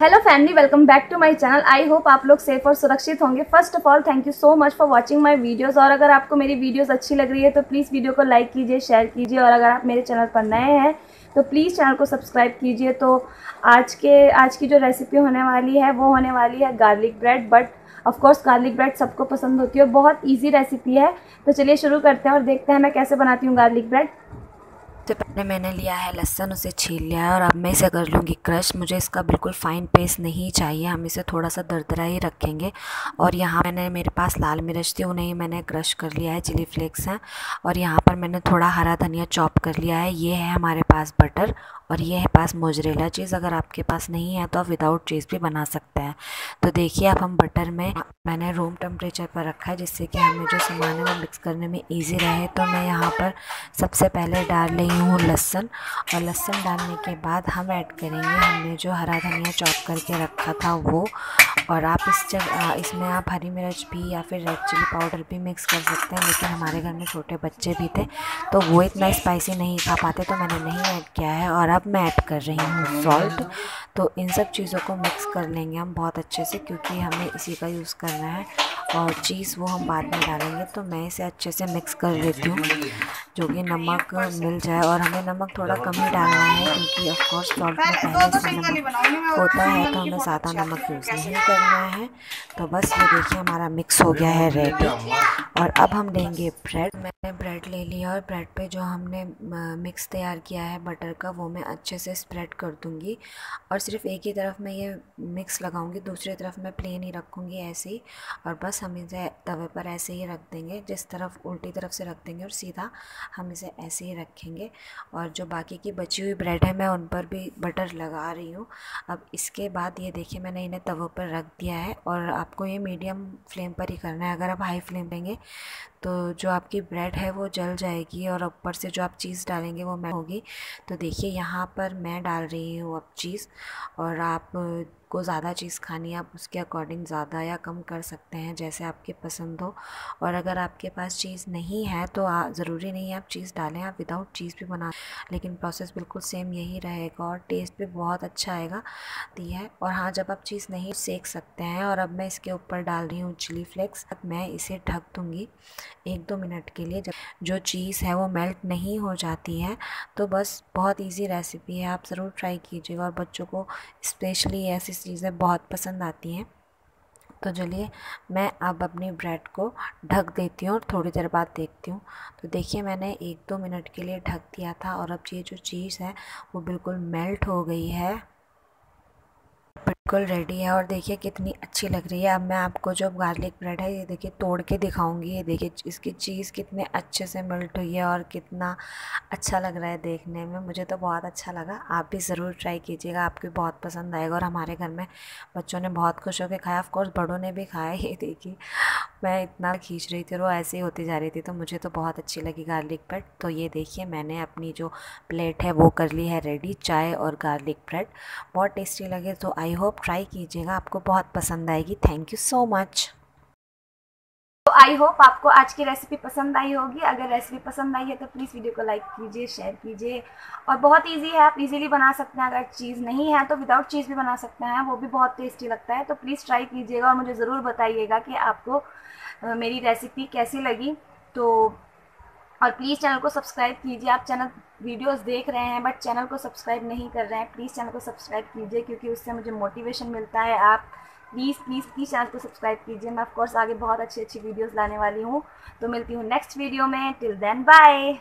Hello family welcome back to my channel I hope आप लोग safe और सुरक्षित होंगे. First of all thank you so much for watching my videos और अगर आपको मेरी वीडियोस अच्छी लग रही है तो प्लीज़ वीडियो को लाइक कीजिए शेयर कीजिए. और अगर आप मेरे चैनल पर नए हैं तो प्लीज़ चैनल को सब्सक्राइब कीजिए. तो आज के, आज की जो रेसिपी होने वाली है, वो होने वाली है garlic bread but of course garlic bread सबको पसंद होती है बहुत ईजी रेसिपी है. तो चलिए शुरू करते हैं और देखते हैं मैं कैसे बनाती हूँ गार्लिक ब्रेड सबसे पहले मैंने लिया है लहसन, उसे छील लिया है और अब मैं इसे कर लूँगी क्रश। मुझे इसका बिल्कुल फ़ाइन पेस्ट नहीं चाहिए, हम इसे थोड़ा सा दरदरा ही रखेंगे। और यहाँ मैंने, मेरे पास लाल मिर्च थी, उन्हें ही मैंने क्रश कर लिया है, चिली फ्लेक्स हैं। और यहाँ पर मैंने थोड़ा हरा धनिया चॉप कर लिया है, ये है हमारे पास बटर और ये है पास मोजरेला चीज़ अगर आपके पास नहीं है तो आप विदाउट चीज़ भी बना सकते हैं। तो देखिए, अब हम बटर में, मैंने रूम टेम्परेचर पर रखा है, जिससे कि हमें जो सामान है वो मिक्स करने में ईजी रहे। तो मैं यहाँ पर सबसे पहले डाल रही हूँ लहसन और लहसन डालने के बाद हम ऐड करेंगे हमने जो हरा धनिया चॉप करके रखा था वो और आप इस जगह इसमें आप हरी मिर्च भी या फिर रेड चिली पाउडर भी मिक्स कर सकते हैं, लेकिन हमारे घर में छोटे बच्चे भी थे तो वो इतना स्पाइसी नहीं खा पाते तो मैंने नहीं ऐड किया है और अब मैं ऐड कर रही हूँ सॉल्ट तो इन सब चीज़ों को मिक्स कर लेंगे हम बहुत अच्छे से, क्योंकि हमें इसी का यूज़ करना है। और चीज़ वो हम बाद में डालेंगे तो मैं इसे अच्छे से मिक्स कर लेती हूँ, जो कि नमक मिल जाए। और हमें नमक थोड़ा कम ही डालना है, क्योंकि ऑफकोर्स सॉल्ट में पहले से नमक होता है तो हमें ज़्यादा नमक यूज़ नहीं करना है। तो बस ये देखिए हमारा मिक्स हो गया है रेडी और अब हम लेंगे ब्रेड मैंने ब्रेड ले लिया और ब्रेड पे जो हमने मिक्स तैयार किया है बटर का, वो मैं अच्छे से स्प्रेड कर दूँगी। और सिर्फ़ एक ही तरफ़ मैं ये मिक्स लगाऊँगी, दूसरी तरफ़ मैं प्लेन ही रखूँगी ऐसे ही। और बस हम इसे तवे पर ऐसे ही रख देंगे, जिस तरफ़ उल्टी तरफ़ से रख देंगे और सीधा हम इसे ऐसे ही रखेंगे। और जो बाकी की बची हुई ब्रेड है, मैं उन पर भी बटर लगा रही हूँ। अब इसके बाद ये देखिए, मैंने इन्हें तवे पर रख दिया है और आपको ये मीडियम फ्लेम पर ही करना है। अगर आप हाई फ्लेम लेंगे तो जो आपकी ब्रेड है, वो जल जाएगी और ऊपर से जो आप चीज़ डालेंगे, वो मैं होगी। तो देखिए, यहाँ पर मैं डाल रही हूँ अब चीज़ और आप को ज़्यादा चीज़ खानी है, आप उसके अकॉर्डिंग ज़्यादा या कम कर सकते हैं जैसे आपके पसंद हो। और अगर आपके पास चीज़ नहीं है तो ज़रूरी नहीं है आप चीज़ डालें, आप विदाउट चीज़ भी बना लेकिन प्रोसेस बिल्कुल सेम यही रहेगा और टेस्ट भी बहुत अच्छा आएगा दी है। और हाँ जब आप चीज़ नहीं सेक सकते हैं और अब मैं इसके ऊपर डाल रही हूँ चिली फ्लेक्स अब मैं इसे ढक दूँगी एक दो मिनट के लिए। जब जो चीज़ है वो मेल्ट नहीं हो जाती है तो बस बहुत ईजी रेसिपी है, आप ज़रूर ट्राई कीजिएगा और बच्चों को स्पेशली ऐसी चीज़ें बहुत पसंद आती हैं। तो चलिए, मैं अब अपनी ब्रेड को ढक देती हूँ और थोड़ी देर बाद देखती हूँ। तो देखिए, मैंने एक दो मिनट के लिए ढक दिया था और अब ये जो चीज़ है, वो बिल्कुल मेल्ट हो गई है। बिल्कुल रेडी है और देखिए कितनी अच्छी लग रही है। अब मैं आपको जो गार्लिक ब्रेड है, ये देखिए तोड़ के दिखाऊँगी। ये देखिए इसकी चीज़ कितने अच्छे से मिल्ट हुई है और कितना अच्छा लग रहा है देखने में। मुझे तो बहुत अच्छा लगा। आप भी ज़रूर ट्राई कीजिएगा। आपको बहुत पसंद आएगा और हमारे घर में बच्चों ने बहुत खुश होकर खाया। ऑफकोर्स बड़ों ने भी खाया ये देखिए। मैं इतना खींच रही थी और वो ऐसे ही होती जा रही थी तो मुझे तो बहुत अच्छी लगी गार्लिक ब्रेड तो ये देखिए, मैंने अपनी जो प्लेट है वो कर ली है रेडी चाय और गार्लिक ब्रेड बहुत टेस्टी लगे तो आई होप ट्राई कीजिएगा, आपको बहुत पसंद आएगी। Thank you so much I hope आपको आज की रेसिपी पसंद आई होगी। अगर रेसिपी पसंद आई है तो प्लीज़ वीडियो को लाइक कीजिए शेयर कीजिए। और बहुत इजी है, आप इजीली बना सकते हैं। अगर चीज़ नहीं है तो विदाउट चीज़ भी बना सकते हैं, वो भी बहुत टेस्टी लगता है। तो प्लीज़ ट्राई कीजिएगा और मुझे ज़रूर बताइएगा कि आपको मेरी रेसिपी कैसी लगी। तो और प्लीज़ चैनल को सब्सक्राइब कीजिए। आप चैनल वीडियोस देख रहे हैं बट चैनल को सब्सक्राइब नहीं कर रहे हैं प्लीज़ चैनल को सब्सक्राइब कीजिए, क्योंकि उससे मुझे मोटिवेशन मिलता है। आप प्लीज़ प्लीज़ प्लीज़ चैनल को सब्सक्राइब कीजिए। मैं ऑफकोर्स आगे बहुत अच्छी अच्छी वीडियोज़ लाने वाली हूँ। तो मिलती हूँ नेक्स्ट वीडियो में। Till then bye